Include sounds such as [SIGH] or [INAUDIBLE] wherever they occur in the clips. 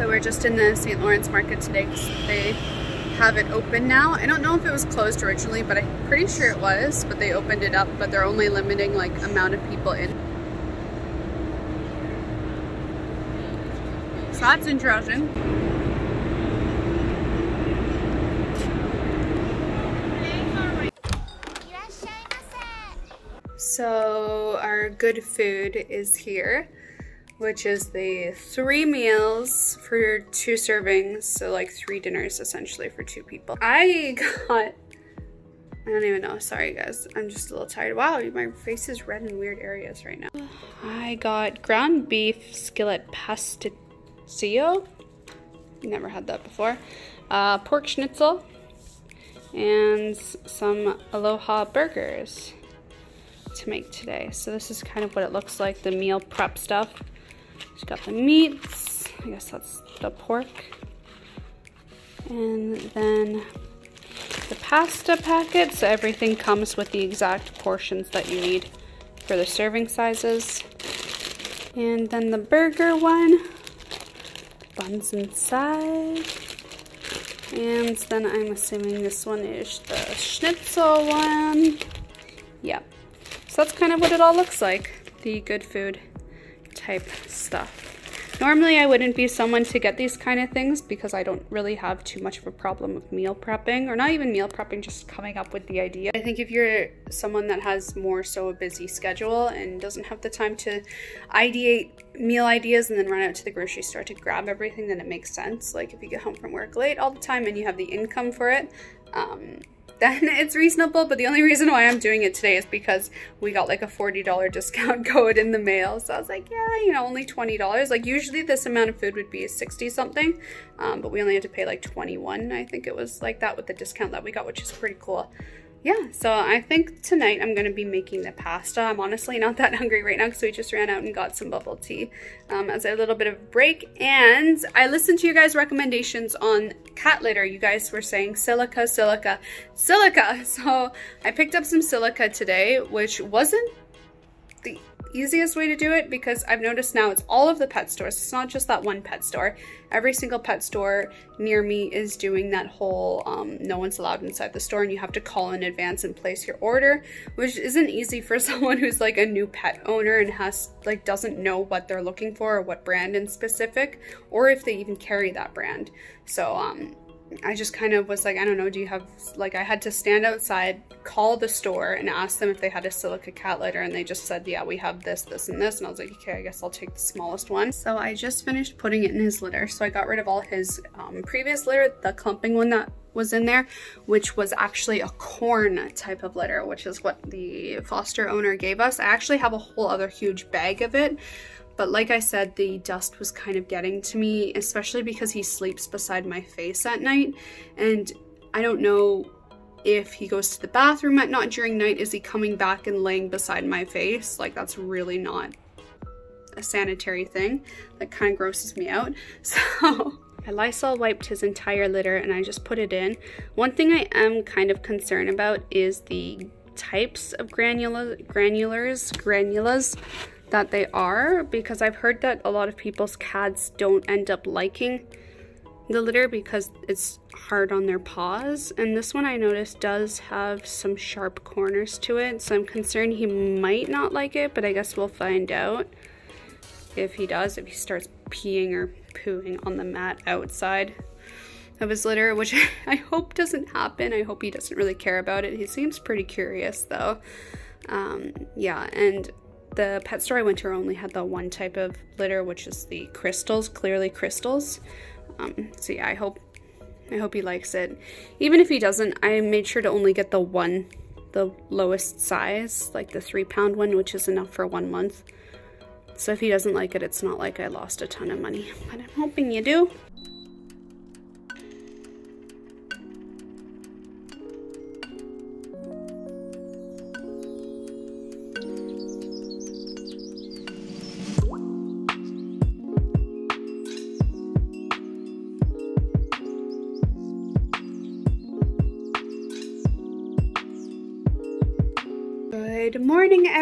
So we're just in the St. Lawrence market today because they have it open now. I don't know if it was closed originally, but I'm pretty sure it was, but they opened it up, but they're only limiting like amount of people in. So that's interesting. So our good food is here which is the three meals for two servings, so like three dinners essentially for two people. I [LAUGHS] got, I don't even know, sorry guys, I'm just a little tired. Wow, my face is red in weird areas right now. I got ground beef skillet pasticcio, never had that before, uh, pork schnitzel, and some Aloha burgers to make today. So this is kind of what it looks like, the meal prep stuff. She's got the meats. I guess that's the pork. And then the pasta packet. So everything comes with the exact portions that you need for the serving sizes. And then the burger one. Buns inside. And then I'm assuming this one is the schnitzel one. Yep. So that's kind of what it all looks like. The good food type stuff. Normally I wouldn't be someone to get these kind of things because I don't really have too much of a problem with meal prepping or not even meal prepping, just coming up with the idea. I think if you're someone that has more so a busy schedule and doesn't have the time to ideate meal ideas and then run out to the grocery store to grab everything, then it makes sense. Like if you get home from work late all the time and you have the income for it, um, then [LAUGHS] it's reasonable. But the only reason why I'm doing it today is because we got like a $40 [LAUGHS] discount code in the mail. So I was like, yeah, you know, only $20. Like usually this amount of food would be 60 something, um, but we only had to pay like 21. I think it was like that with the discount that we got, which is pretty cool yeah, so I think tonight I'm going to be making the pasta. I'm honestly not that [LAUGHS] hungry right now because we just ran out and got some bubble tea um, as a little bit of break. And I listened to your guys' recommendations on cat litter. You guys were saying silica, silica, silica. [LAUGHS] So I picked up some silica today, which wasn't the easiest way to do it because I've noticed now it's all of the pet stores. It's not just that one pet store. Every single pet store near me is doing that whole um, no one's allowed inside the store and you have to call in advance and place your order, which isn't easy for [LAUGHS] someone who's like a new pet owner and has like doesn't know what they're looking for or what brand in specific or if they even carry that brand. So um, I just kind of was like, I don't know, do you have, like, I had to stand outside, call the store, and ask them if they had a silica cat litter, and they just said, yeah, we have this, this, and this, and I was like, okay, I guess I'll take the smallest one. So I just finished putting it in his litter, so I got rid of all his um, previous litter, the clumping one that was in there, which was actually a corn type of litter, which is what the foster owner gave us. I actually have a whole other huge bag of it, but like I said, the dust was kind of getting to me, especially because he sleeps beside my face at night. And I don't know if he goes to the bathroom at night during night, is he coming back and laying beside my face? Like that's really not a sanitary thing. That kind of grosses me out. [LAUGHS] So I Lysol wiped his entire litter and I just put it in. One thing I am kind of concerned about is the types of granula granulars, granulas that they are because I've heard that a lot of people's cats don't end up liking the litter because it's hard on their paws. And this one I noticed does have some sharp corners to it so I'm concerned he might not like it but I guess we'll find out if he does if he starts peeing or pooing on the mat outside of his litter which [LAUGHS] I hope doesn't happen. I hope he doesn't really care about it. He seems pretty curious though. Um, yeah and the pet store I went to only had the one type of litter, which is the crystals, clearly crystals. Um, so yeah, I hope I hope he likes it. Even if he doesn't, I made sure to only get the one, the lowest size, like the three pound one, which is enough for one month. So if he doesn't like it, it's not like I lost a ton of money, but I'm hoping you do.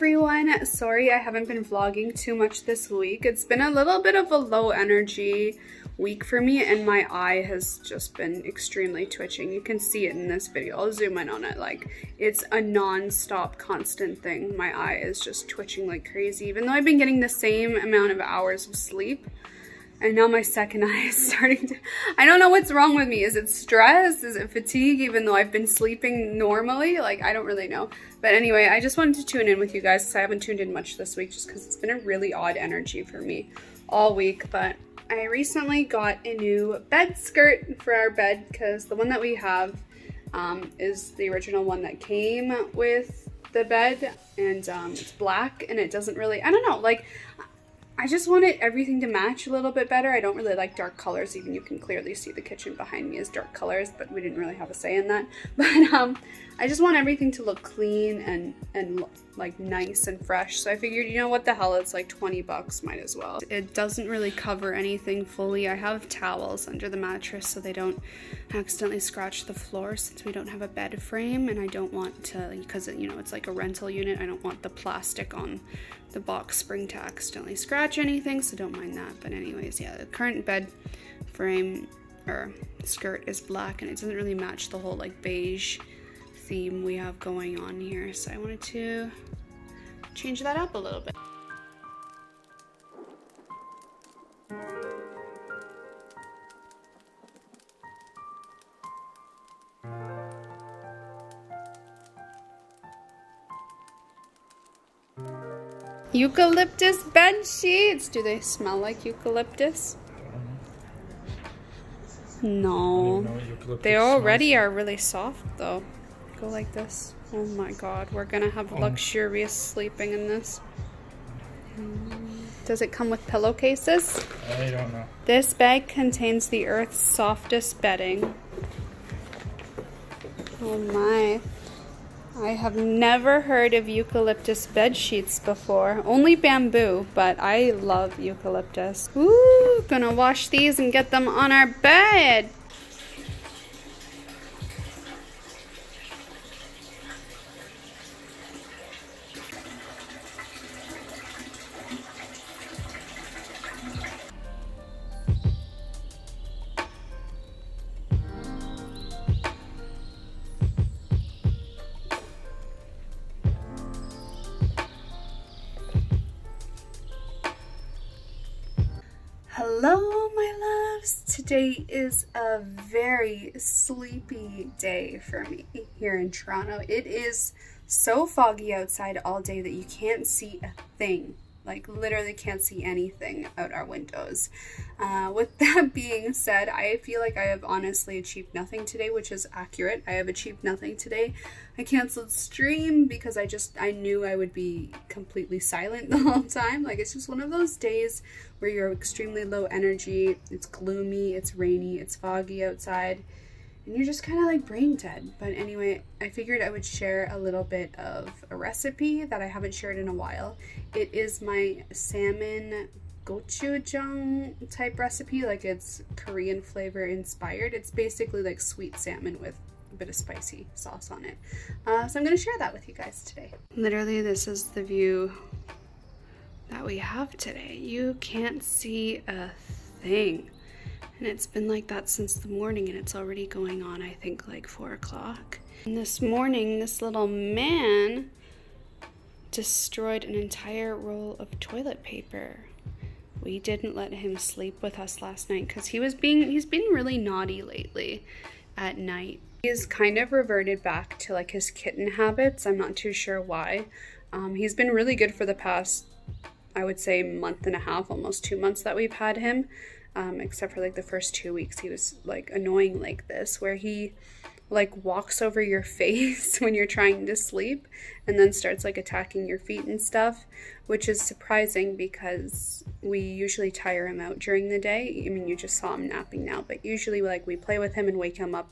Everyone. Sorry I haven't been vlogging too much this week. It's been a little bit of a low energy week for me and my eye has just been extremely twitching. You can see it in this video. I'll zoom in on it. Like it's a non-stop constant thing. My eye is just twitching like crazy even though I've been getting the same amount of hours of sleep. And now my second [LAUGHS] eye is starting to, I don't know what's wrong with me. Is it stress? Is it fatigue? Even though I've been sleeping normally? Like, I don't really know. But anyway, I just wanted to tune in with you guys because I haven't tuned in much this week just because it's been a really odd energy for me all week. But I recently got a new bed skirt for our bed because the one that we have um, is the original one that came with the bed and um, it's black and it doesn't really, I don't know, like I just wanted everything to match a little bit better. I don't really like dark colors, even you can clearly see the kitchen behind me is dark colors, but we didn't really have a say in that. [LAUGHS] But um, I just want everything to look clean and, and like nice and fresh. So I figured, you know what the hell, it's like 20 bucks, might as well. It doesn't really cover anything fully. I have towels under the mattress so they don't accidentally scratch the floor since we don't have a bed frame and I don't want to, because you know, it's like a rental unit, I don't want the plastic on the box spring to accidentally scratch anything, so don't mind that. But anyways, yeah, the current bed frame or skirt is black and it doesn't really match the whole like beige theme we have going on here. So I wanted to change that up a little bit. Eucalyptus bed sheets. Do they smell like eucalyptus? No. They already are really soft though. Go like this. Oh my god, we're gonna have um. luxurious sleeping in this. Does it come with pillowcases? I don't know. This bag contains the earth's softest bedding. Oh my. I have never heard of eucalyptus bed sheets before. Only bamboo, but I love eucalyptus. Ooh, gonna wash these and get them on our bed. Today is a very sleepy day for me here in Toronto. It is so foggy outside all day that you can't see a thing like literally can't see anything out our windows. Uh, with [LAUGHS] that being said, I feel like I have honestly achieved nothing today, which is accurate. I have achieved nothing today. I canceled stream because I just, I knew I would be completely silent [LAUGHS] the whole time. Like it's just one of those days where you're extremely low energy, it's gloomy, it's rainy, it's foggy outside you're just kind of like brain dead. But anyway, I figured I would share a little bit of a recipe that I haven't shared in a while. It is my salmon gochujang type recipe, like it's Korean flavor inspired. It's basically like sweet salmon with a bit of spicy sauce on it. Uh, so I'm going to share that with you guys today. Literally, this is the view that we have today. You can't see a thing. And it's been like that since the morning and it's already going on, I think, like four o'clock. And this morning, this little man destroyed an entire roll of toilet paper. We didn't let him sleep with us last night because he was being, he's been really naughty lately at night. He's kind of reverted back to like his kitten habits. I'm not too sure why. Um, he's been really good for the past, I would say, month and a half, almost two months that we've had him um, except for like the first two weeks he was like annoying like this where he like walks over your [LAUGHS] face when you're trying to sleep and then starts like attacking your feet and stuff which is surprising because we usually tire him out during the day. I mean you just saw him napping now but usually like we play with him and wake him up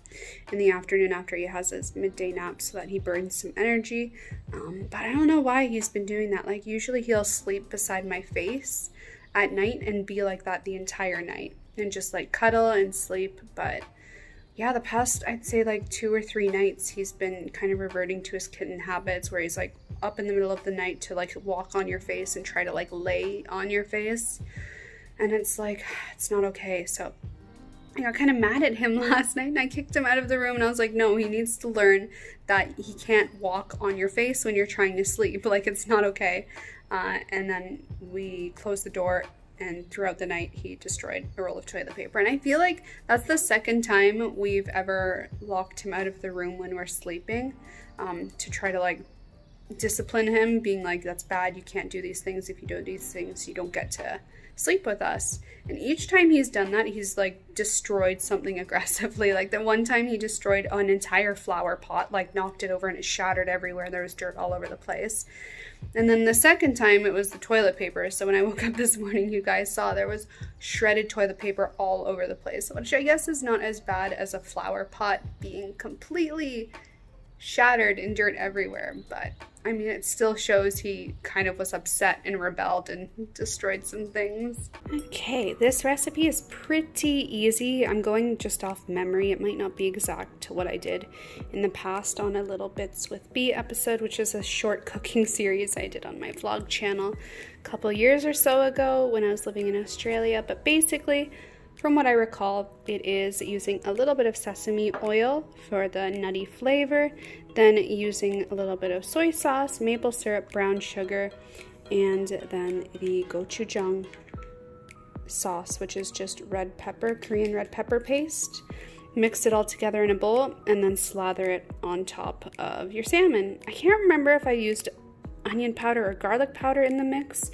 in the afternoon after he has his midday nap so that he burns some energy. Um, but i don't know why he's been doing that. Like usually he'll sleep beside my face at night and be like that the entire night and just like cuddle and sleep. But yeah, the past, I'd say like two or three nights, he's been kind of reverting to his kitten habits where he's like up in the middle of the night to like walk on your face and try to like lay on your face. and it's like, it's not okay. So I got kind of mad at him [LAUGHS] last night and I kicked him out of the room and I was like, no, he needs to learn that he can't walk on your face when you're trying to sleep. [LAUGHS] Like, it's not okay. Uh, and then we closed the door and throughout the night he destroyed a roll of toilet paper. And I feel like that's the second time we've ever locked him out of the room when we're sleeping um, to try to like discipline him, being like, that's bad, you can't do these things. If you don't do these things, you don't get to sleep with us. And each time he's done that, he's like destroyed something [LAUGHS] aggressively. Like the one time he destroyed an entire flower pot, like knocked it over and it shattered everywhere. There was dirt all over the place. And then the second time it was the toilet paper. So when I [LAUGHS] woke up this morning, you guys saw there was shredded toilet paper all over the place, which I guess is not as bad as a flower pot being completely shattered and dirt everywhere. But I mean, it still shows he kind of was upset and rebelled and destroyed some things. Okay, this recipe is pretty easy. I'm going just off memory. It might not be exact to what I did in the past on a Little Bits with B episode, which is a short cooking [LAUGHS] series I did on my vlog channel a couple years or so ago when I was living in Australia. But basically, from what I recall, it is using a little bit of sesame oil for the nutty flavor, then using a little bit of soy sauce, maple syrup, brown sugar, and then the gochujang sauce, which is just red pepper, Korean red pepper paste. Mix it all together in a bowl and then slather it on top of your salmon. I can't remember if I used onion powder or garlic powder in the mix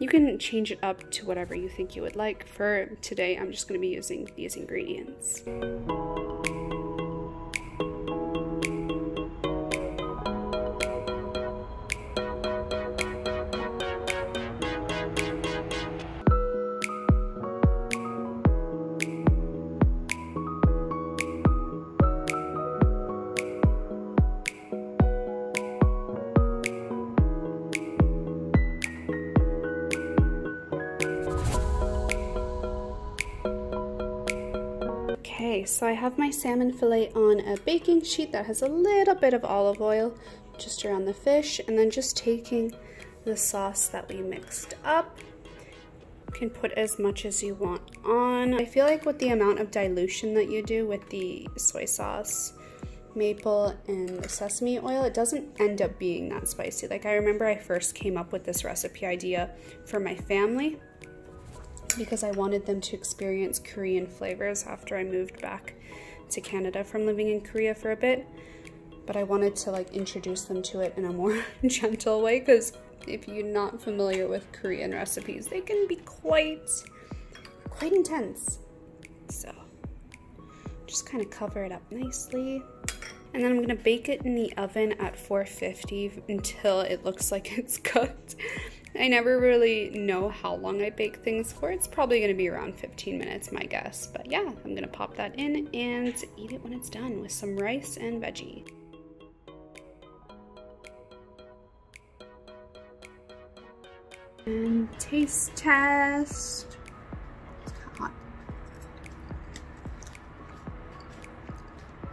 you can change it up to whatever you think you would like. For today, I'm just going to be using these ingredients. So I have my salmon fillet on a baking sheet that has a little bit of olive oil just around the fish and then just taking the sauce that we mixed up. You can put as much as you want on. I feel like with the amount of dilution that you do with the soy sauce, maple, and the sesame oil, it doesn't end up being that spicy. Like I remember I first came up with this recipe idea for my family because I wanted them to experience Korean flavors after I moved back to Canada from living in Korea for a bit. But I wanted to like introduce them to it in a more [LAUGHS] gentle way because if you're not familiar with Korean recipes, they can be quite, quite intense. So just kind of cover it up nicely. And then I'm gonna bake it in the oven at 450 until it looks like it's [LAUGHS] cooked. I never really know how long I bake things for. It's probably going to be around 15 minutes, my guess. But yeah, I'm going to pop that in and eat it when it's done with some rice and veggie. And taste test. It's hot.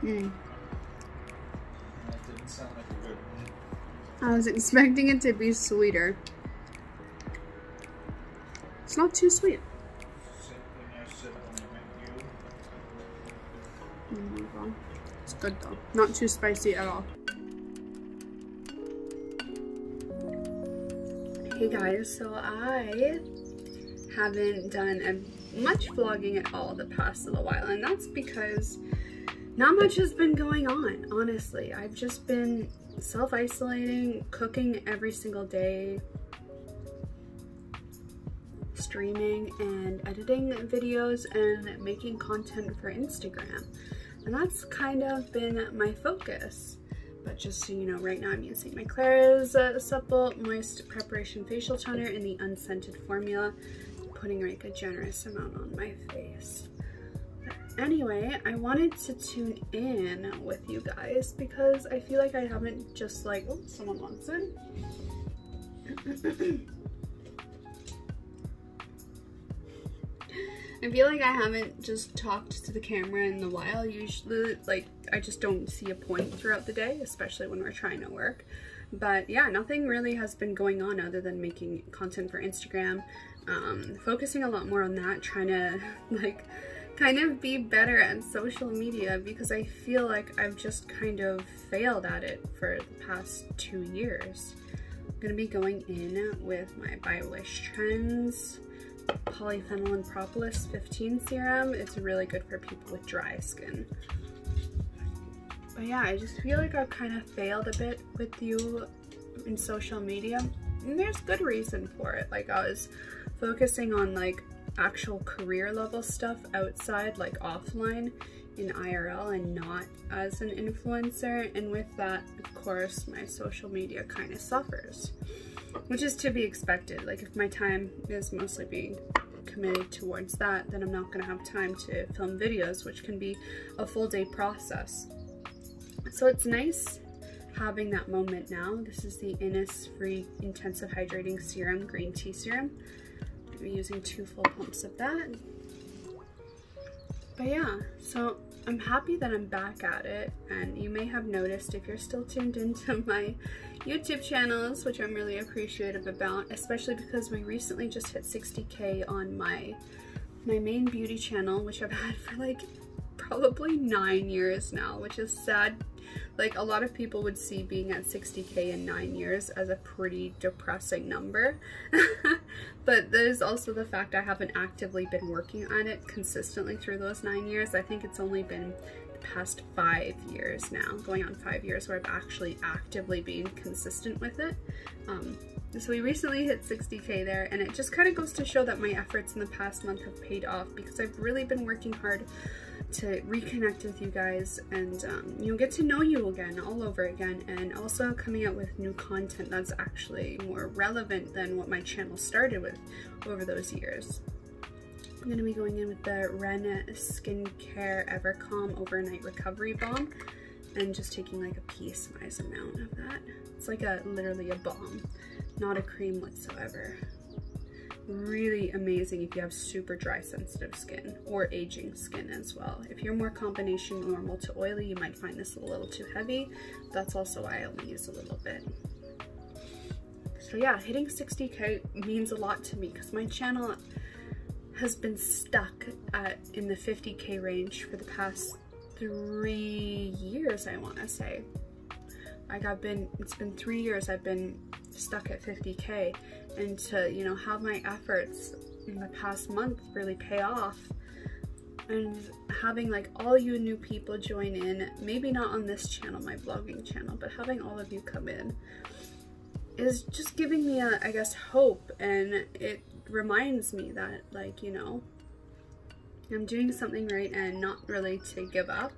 Mm. I was expecting it to be sweeter. Not too sweet. It's good though. Not too spicy at all. Hey guys, so I haven't done a, much vlogging at all the past little while and that's because not much has been going on, honestly. I've just been self-isolating, cooking every single day, streaming and editing videos and making content for Instagram. And that's kind of been my focus. But just so you know, right now I'm using my Klairs uh, Supple Moist Preparation Facial Toner in the unscented formula, putting like a generous amount on my face. anyway, I wanted to tune in with you guys because I feel like I haven't just like, oh, someone wants it. [CLEARS THROAT] I feel like I haven't just talked to the camera in a while. Usually, like, I just don't see a point throughout the day, especially when we're trying to work. But yeah, nothing really has been going on other than making content for Instagram, um, focusing a lot more on that, trying to [LAUGHS] like kind of be better at social media because I feel like I've just kind of failed at it for the past two years. I'm gonna be going in with my By Wish Trends polyphenol and propolis 15 serum. It's really good for people with dry skin. But yeah, I just feel like I've kind of failed a bit with you in social media. And there's good reason for it. Like I was focusing on like actual career level stuff outside, like offline in IRL and not as an influencer. And with that, of course, my social media kind of suffers, which is to be expected. Like if my time is mostly being committed towards that, then I'm not gonna have time to film videos, which can be a full day process. So it's nice having that moment now. This is the Innisfree Intensive Hydrating Serum, Green Tea Serum. I'm using two full pumps of that. But yeah, so I'm happy that I'm back at it and you may have noticed if you're still tuned into [LAUGHS] my YouTube channels, which I'm really appreciative about, especially because we recently just hit 60k on my my main beauty channel, which I've had for like probably nine years now, which is sad. Like a lot of people would see being at 60k in nine years as a pretty depressing number. [LAUGHS] but there's also the fact I haven't actively been working on it consistently through those nine years. I think it's only been past five years now, going on five years where I've actually actively been consistent with it. Um, so we recently hit 60k there and it just kind of goes to show that my efforts in the past month have paid off because I've really been working hard to reconnect with you guys and um, you know get to know you again all over again and also coming out with new content that's actually more relevant than what my channel started with over those years. I'm to be going in with the Ren Skincare Evercalm Overnight Recovery Balm and just taking like a pea-sized amount of that. It's like a literally a balm, not a cream whatsoever really amazing if you have super dry sensitive skin or aging skin as well. If you're more combination normal to oily, you might find this a little too heavy. That's also why I only use a little bit. So yeah, hitting 60k means a lot to me because my channel has been stuck at in the 50k range for the past three years, I want to say. Like I've been, it's been three years I've been stuck at 50k and to, you know, have my efforts in the past month really pay off. And having like all you new people join in, maybe not on this channel, my vlogging channel, but having all of you come in is just giving me a, I guess, hope. And it reminds me that like, you know, I'm doing something right and not really to give up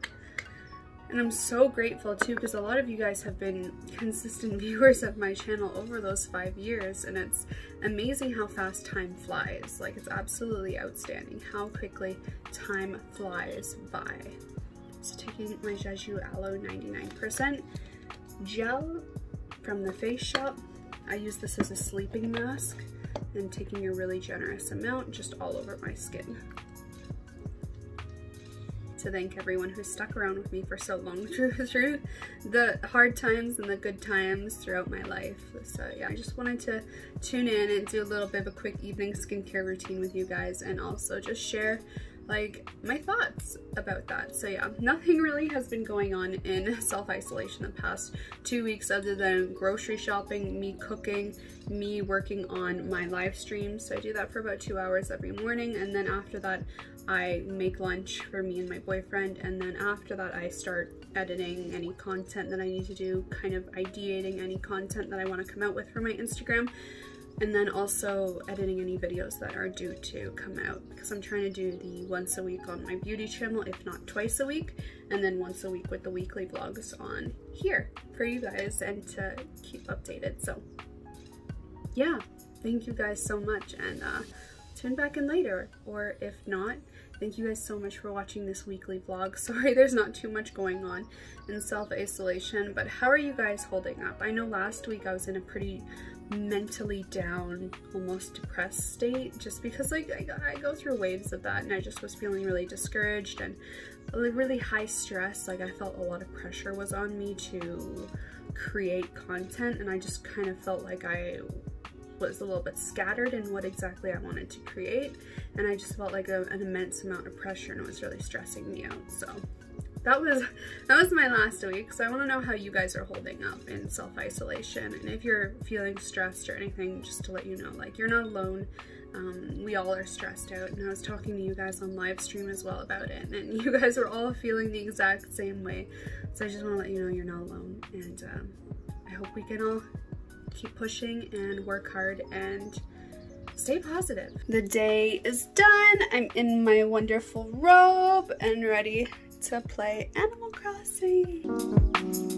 and I'm so grateful too because a lot of you guys have been consistent [LAUGHS] viewers of my channel over those five years and it's amazing how fast time flies. Like it's absolutely outstanding how quickly time flies by. So taking my Jeju Aloe 99% gel from the Face Shop. I use this as a sleeping mask and taking a really generous amount just all over my skin to thank everyone who stuck around with me for so long [LAUGHS] through, the hard times and the good times throughout my life. So yeah, I just wanted to tune in and do a little bit of a quick evening skincare routine with you guys and also just share like my thoughts about that. So yeah, nothing really has been going on in self-isolation the past two weeks other than grocery shopping, me cooking, me working on my live streams. So I do that for about two hours every morning and then after that I make lunch for me and my boyfriend and then after that I start editing any content that I need to do, kind of ideating any content that I want to come out with for my Instagram and then also editing any videos that are due to come out because I'm trying to do the once a week on my beauty channel if not twice a week and then once a week with the weekly vlogs on here for you guys and to keep updated. So yeah thank you guys so much and uh, tune back in later or if not thank you guys so much for watching this weekly vlog. [LAUGHS] Sorry there's not too much going on in self-isolation but how are you guys holding up? I know last week I was in a pretty mentally down, almost depressed state just because like I, I, go through waves of that and I just was feeling really discouraged and really high stress. Like I felt a lot of pressure was on me to create content and I just kind of felt like I was a little bit scattered in what exactly I wanted to create and I just felt like a, an immense amount of pressure and it was really stressing me out so that was that was my last week so I want to know how you guys are holding up in self-isolation and if you're feeling stressed or anything just to let you know like you're not alone um, we all are stressed out and I was talking to you guys on live stream as well about it and [LAUGHS] you guys are all feeling the exact same way so I just want to let you know you're not alone and um, I hope we can all keep pushing and work hard and stay positive. The day is done. I'm in my wonderful robe and ready to play Animal Crossing.